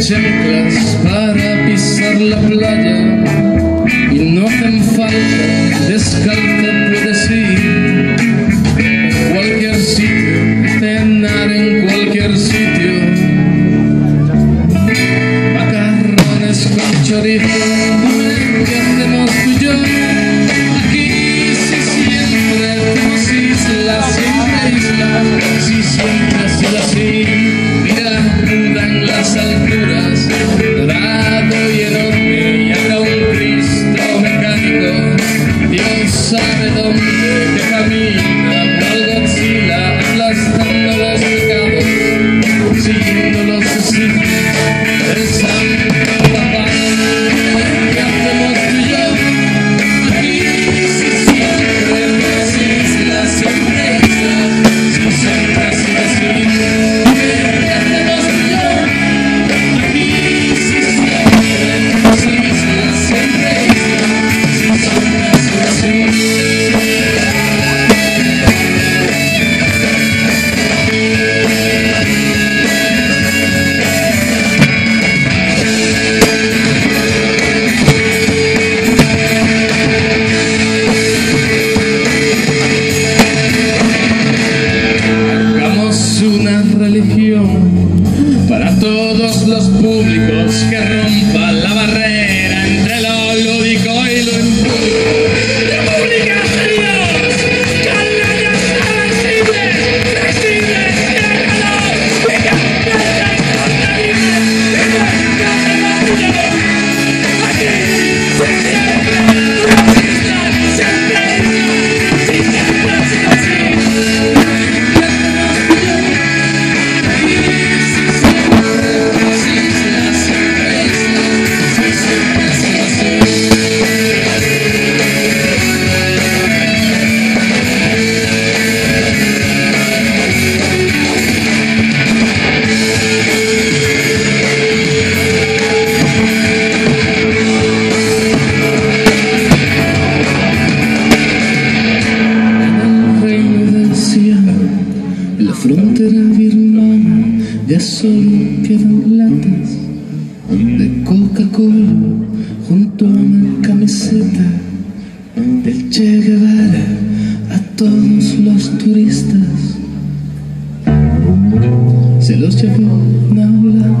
chanclas para pisar la playa y no hacen falta descalzo puedes ir cualquier sitio cenar en cualquier sitio macarrones con chorizo ¿qué hacemos y yo? aquí si siempre islas siempre islas si siempre ha sido así mira muda en las alturas para todos los públicos que frontera birmana ya solo quedan latas de Coca-Cola junto a una camiseta del Che Guevara a todos los turistas se los llevó Naula.